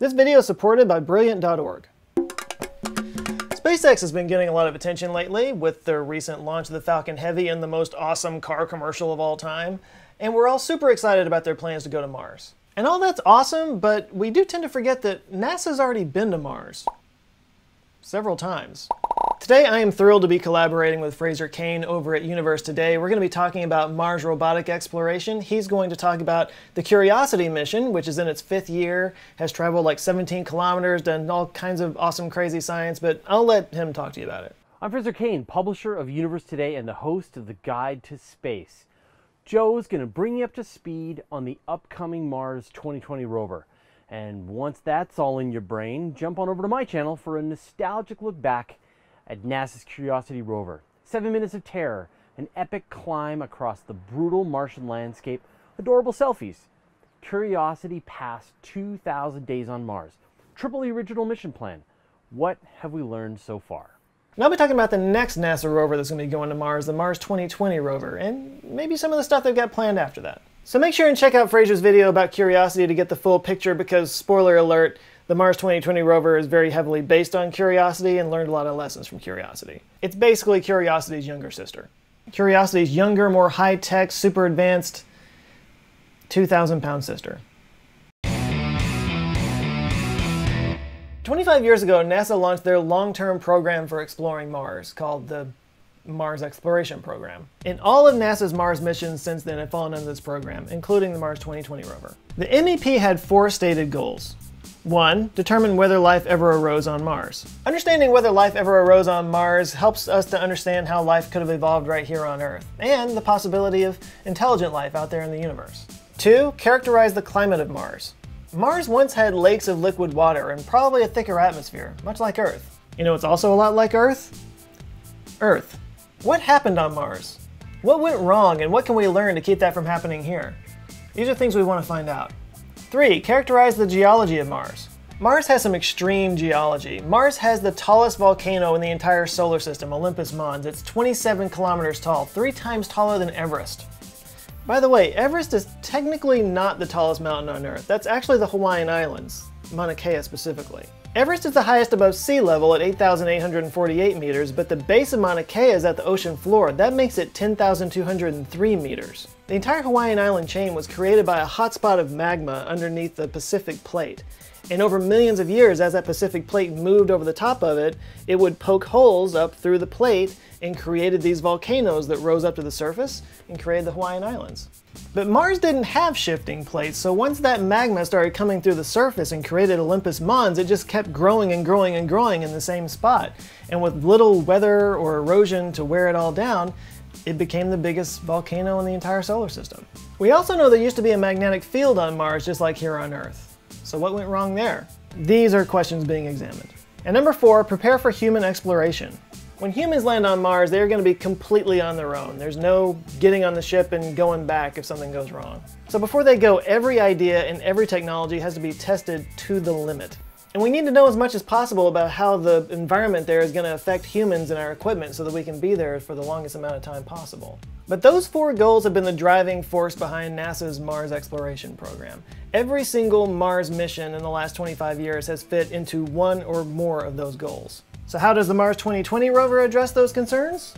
This video is supported by Brilliant.org. SpaceX has been getting a lot of attention lately with their recent launch of the Falcon Heavy and the most awesome car commercial of all time, and we're all super excited about their plans to go to Mars. And all that's awesome, but we do tend to forget that NASA's already been to Mars. Several times. Today I am thrilled to be collaborating with Fraser Cain over at Universe Today. We're going to be talking about Mars robotic exploration. He's going to talk about the Curiosity mission, which is in its fifth year, has traveled like 17 kilometers, done all kinds of awesome, crazy science, but I'll let him talk to you about it. I'm Fraser Cain, publisher of Universe Today and the host of the Guide to Space. Joe's going to bring you up to speed on the upcoming Mars 2020 rover. And once that's all in your brain, jump on over to my channel for a nostalgic look back at NASA's Curiosity rover. Seven minutes of terror, an epic climb across the brutal Martian landscape, adorable selfies. Curiosity passed 2,000 days on Mars. Triple the original mission plan. What have we learned so far? Now I'll be talking about the next NASA rover that's going to be going to Mars, the Mars 2020 rover, and maybe some of the stuff they've got planned after that. So make sure and check out Fraser's video about Curiosity to get the full picture because, spoiler alert, the Mars 2020 rover is very heavily based on Curiosity and learned a lot of lessons from Curiosity. It's basically Curiosity's younger sister. Curiosity's younger, more high-tech, super advanced 2,000 pound sister. 25 years ago, NASA launched their long-term program for exploring Mars called the Mars Exploration Program. And all of NASA's Mars missions since then have fallen under this program, including the Mars 2020 rover. The MEP had four stated goals. 1. Determine whether life ever arose on Mars. Understanding whether life ever arose on Mars helps us to understand how life could have evolved right here on Earth, and the possibility of intelligent life out there in the universe. 2. Characterize the climate of Mars. Mars once had lakes of liquid water and probably a thicker atmosphere, much like Earth. You know it's also a lot like Earth? Earth. What happened on Mars? What went wrong and what can we learn to keep that from happening here? These are things we want to find out. 3. Characterize the geology of Mars. Mars has some extreme geology. Mars has the tallest volcano in the entire solar system, Olympus Mons. It's 27 kilometers tall, three times taller than Everest. By the way, Everest is technically not the tallest mountain on Earth. That's actually the Hawaiian Islands, Mauna Kea specifically. Everest is the highest above sea level at 8,848 meters, but the base of Mauna Kea is at the ocean floor. That makes it 10,203 meters. The entire Hawaiian island chain was created by a hotspot of magma underneath the Pacific Plate. And over millions of years, as that Pacific Plate moved over the top of it, it would poke holes up through the plate and created these volcanoes that rose up to the surface and created the Hawaiian Islands. But Mars didn't have shifting plates, so once that magma started coming through the surface and created Olympus Mons, it just kept growing and growing and growing in the same spot. And with little weather or erosion to wear it all down, it became the biggest volcano in the entire solar system. We also know there used to be a magnetic field on Mars just like here on Earth. So what went wrong there? These are questions being examined. And number four, prepare for human exploration. When humans land on Mars, they're going to be completely on their own. There's no getting on the ship and going back if something goes wrong. So before they go, every idea and every technology has to be tested to the limit. And we need to know as much as possible about how the environment there is going to affect humans and our equipment so that we can be there for the longest amount of time possible. But those four goals have been the driving force behind NASA's Mars exploration program. Every single Mars mission in the last 25 years has fit into one or more of those goals. So how does the Mars 2020 rover address those concerns?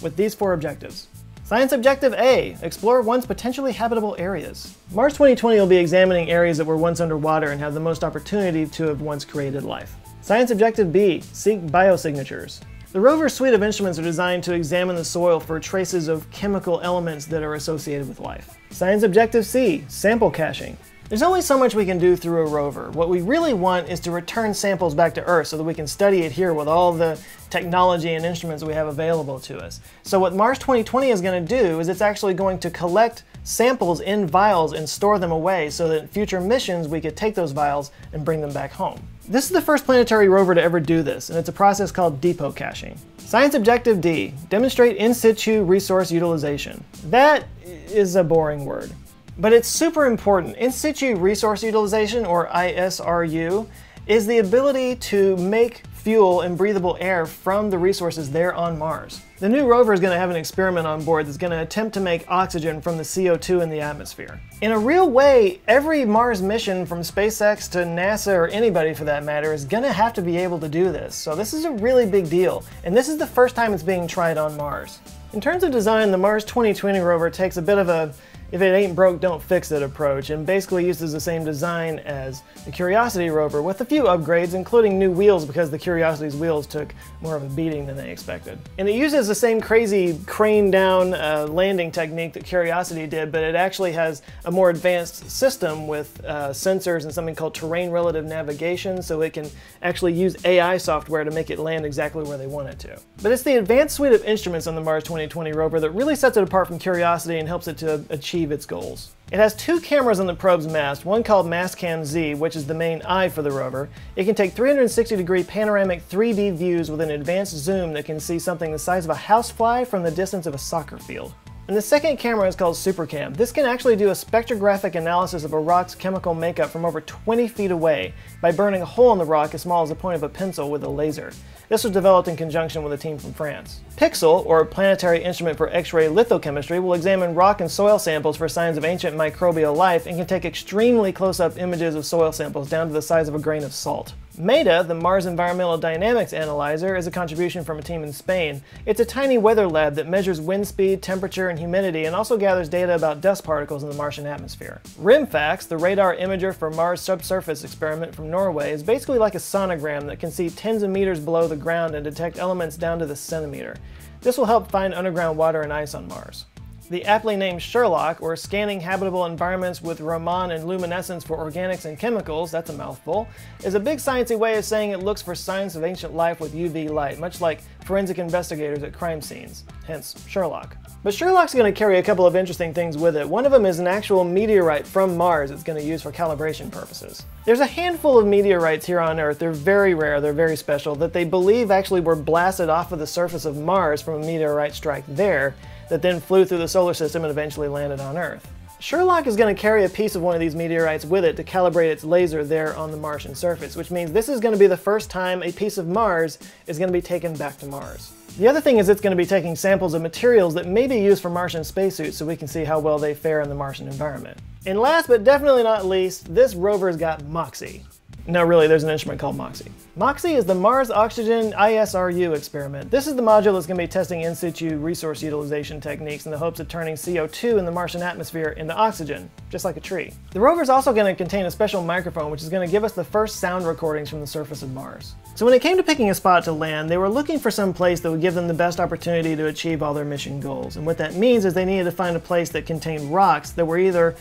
With these four objectives. Science Objective A, explore once potentially habitable areas. Mars 2020 will be examining areas that were once underwater and have the most opportunity to have once created life. Science Objective B, seek biosignatures. The rover's suite of instruments are designed to examine the soil for traces of chemical elements that are associated with life. Science Objective C, sample caching. There's only so much we can do through a rover. What we really want is to return samples back to Earth so that we can study it here with all the technology and instruments we have available to us. So what Mars 2020 is going to do is it's actually going to collect samples in vials and store them away so that in future missions we could take those vials and bring them back home. This is the first planetary rover to ever do this, and it's a process called depot caching. Science Objective D, demonstrate in situ resource utilization. That is a boring word. But it's super important. In situ resource utilization, or ISRU, is the ability to make fuel and breathable air from the resources there on Mars. The new rover is going to have an experiment on board that's going to attempt to make oxygen from the CO2 in the atmosphere. In a real way, every Mars mission from SpaceX to NASA or anybody for that matter is going to have to be able to do this. So this is a really big deal, and this is the first time it's being tried on Mars. In terms of design, the Mars 2020 rover takes a bit of a if it ain't broke, don't fix it approach, and basically uses the same design as the Curiosity rover with a few upgrades, including new wheels because the Curiosity's wheels took more of a beating than they expected. And it uses the same crazy crane down uh, landing technique that Curiosity did, but it actually has a more advanced system with uh, sensors and something called terrain relative navigation, so it can actually use AI software to make it land exactly where they want it to. But it's the advanced suite of instruments on the Mars 2020 rover that really sets it apart from Curiosity and helps it to achieve achieve its goals. It has two cameras on the probe's mast, one called Mastcam Z, which is the main eye for the rover. It can take 360 degree panoramic 3D views with an advanced zoom that can see something the size of a housefly from the distance of a soccer field. And the second camera is called SuperCam. This can actually do a spectrographic analysis of a rock's chemical makeup from over 20 feet away by burning a hole in the rock as small as the point of a pencil with a laser. This was developed in conjunction with a team from France. PIXL, or Planetary Instrument for X-ray Lithochemistry, will examine rock and soil samples for signs of ancient microbial life and can take extremely close-up images of soil samples down to the size of a grain of salt. MEDA, the Mars Environmental Dynamics Analyzer, is a contribution from a team in Spain. It's a tiny weather lab that measures wind speed, temperature, and humidity, and also gathers data about dust particles in the Martian atmosphere. RIMFAX, the radar imager for Mars subsurface experiment from Norway, is basically like a sonogram that can see tens of meters below the ground and detect elements down to the centimeter. This will help find underground water and ice on Mars. The aptly named Sherlock, or Scanning Habitable Environments with Raman and Luminescence for Organics and Chemicals, that's a mouthful, is a big sciencey way of saying it looks for signs of ancient life with UV light, much like forensic investigators at crime scenes, hence Sherlock. But Sherlock's going to carry a couple of interesting things with it. One of them is an actual meteorite from Mars it's going to use for calibration purposes. There's a handful of meteorites here on Earth, they're very rare, they're very special, that they believe actually were blasted off of the surface of Mars from a meteorite strike there, that then flew through the solar system and eventually landed on Earth. Sherlock is going to carry a piece of one of these meteorites with it to calibrate its laser there on the Martian surface, which means this is going to be the first time a piece of Mars is going to be taken back to Mars. The other thing is it's going to be taking samples of materials that may be used for Martian spacesuits so we can see how well they fare in the Martian environment. And last but definitely not least, this rover's got MOXIE. No, really, there's an instrument called MOXIE. MOXIE is the Mars Oxygen ISRU experiment. This is the module that's going to be testing in situ resource utilization techniques in the hopes of turning CO2 in the Martian atmosphere into oxygen, just like a tree. The rover is also going to contain a special microphone which is going to give us the first sound recordings from the surface of Mars. So when it came to picking a spot to land, they were looking for some place that would give them the best opportunity to achieve all their mission goals. And what that means is they needed to find a place that contained rocks that were either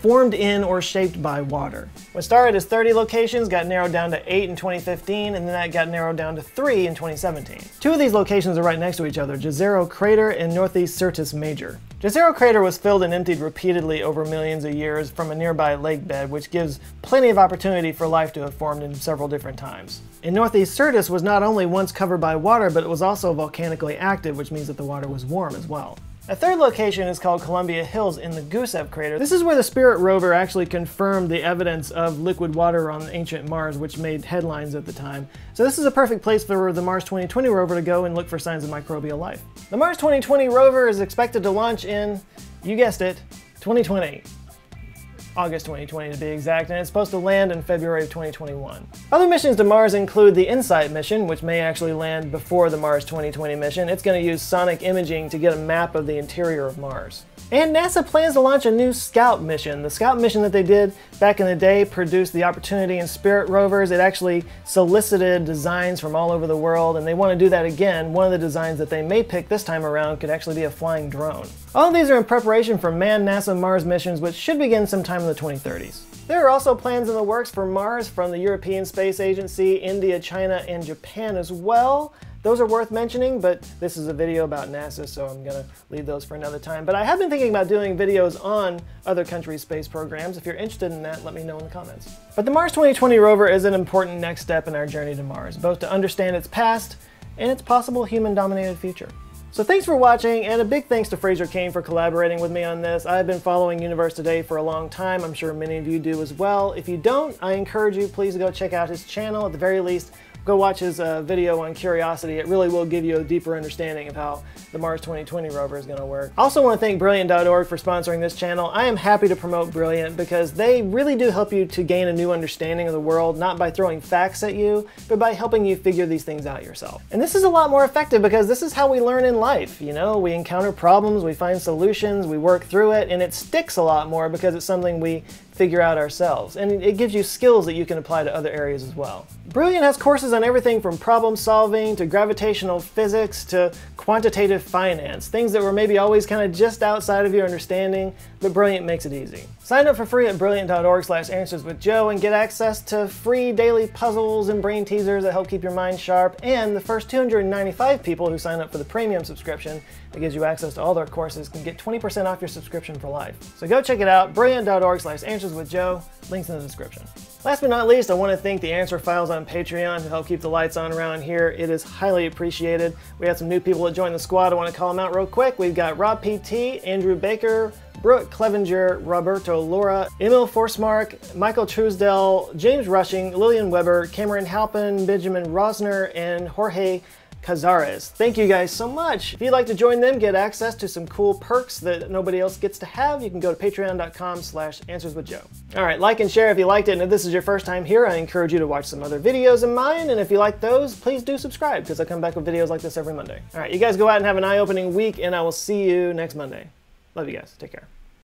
formed in or shaped by water. What started as 30 locations got narrowed down to 8 in 2015, and then that got narrowed down to 3 in 2017. Two of these locations are right next to each other, Jezero Crater and Northeast Syrtis Major. Jezero Crater was filled and emptied repeatedly over millions of years from a nearby lake bed, which gives plenty of opportunity for life to have formed in several different times. And Northeast Syrtis was not only once covered by water, but it was also volcanically active, which means that the water was warm as well. A third location is called Columbia Hills in the Gusev crater. This is where the Spirit rover actually confirmed the evidence of liquid water on ancient Mars, which made headlines at the time. So this is a perfect place for the Mars 2020 rover to go and look for signs of microbial life. The Mars 2020 rover is expected to launch in, you guessed it, 2020. August 2020 to be exact, and it's supposed to land in February of 2021. Other missions to Mars include the InSight mission, which may actually land before the Mars 2020 mission. It's going to use sonic imaging to get a map of the interior of Mars. And NASA plans to launch a new Scout mission. The Scout mission that they did back in the day produced the Opportunity and Spirit rovers. It actually solicited designs from all over the world, and they want to do that again. One of the designs that they may pick this time around could actually be a flying drone. All of these are in preparation for manned NASA Mars missions, which should begin sometime in the 2030s. There are also plans in the works for Mars from the European Space Agency, India, China, and Japan as well. Those are worth mentioning, but this is a video about NASA, so I'm gonna leave those for another time. But I have been thinking about doing videos on other countries' space programs. If you're interested in that, let me know in the comments. But the Mars 2020 rover is an important next step in our journey to Mars, both to understand its past and its possible human-dominated future. So thanks for watching, and a big thanks to Fraser Cain for collaborating with me on this. I've been following Universe Today for a long time. I'm sure many of you do as well. If you don't, I encourage you, please go check out his channel. At the very least, go watch his uh, video on Curiosity. It really will give you a deeper understanding of how the Mars 2020 rover is going to work. I also want to thank Brilliant.org for sponsoring this channel. I am happy to promote Brilliant because they really do help you to gain a new understanding of the world, not by throwing facts at you, but by helping you figure these things out yourself. And this is a lot more effective because this is how we learn in life. You know, we encounter problems, we find solutions, we work through it, and it sticks a lot more because it's something we figure out ourselves. And it gives you skills that you can apply to other areas as well. Brilliant has courses on everything from problem solving to gravitational physics to quantitative finance, things that were maybe always kind of just outside of your understanding, but Brilliant makes it easy. Sign up for free at brilliant.org slash answers with Joe and get access to free daily puzzles and brain teasers that help keep your mind sharp. And the first 295 people who sign up for the premium subscription that gives you access to all their courses can get 20% off your subscription for life. So go check it out, brilliant.org slash answers with Joe. Links in the description. Last but not least, I want to thank the Answer Files on Patreon who help keep the lights on around here. It is highly appreciated. We had some new people that joined the squad. I want to call them out real quick. We've got Rob PT, Andrew Baker, Brooke Clevenger, Roberto Laura, Emil Forsmark, Michael Truesdell, James Rushing, Lillian Weber, Cameron Halpin, Benjamin Rosner, and Jorge Cazares. Thank you guys so much. If you'd like to join them, get access to some cool perks that nobody else gets to have, you can go to patreon.com slash answerswithjoe. All right, like and share if you liked it, and if this is your first time here, I encourage you to watch some other videos of mine, and if you like those, please do subscribe, because I come back with videos like this every Monday. All right, you guys go out and have an eye-opening week, and I will see you next Monday. Love you guys. Take care.